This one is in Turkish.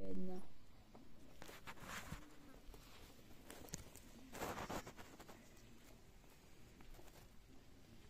Yayınla.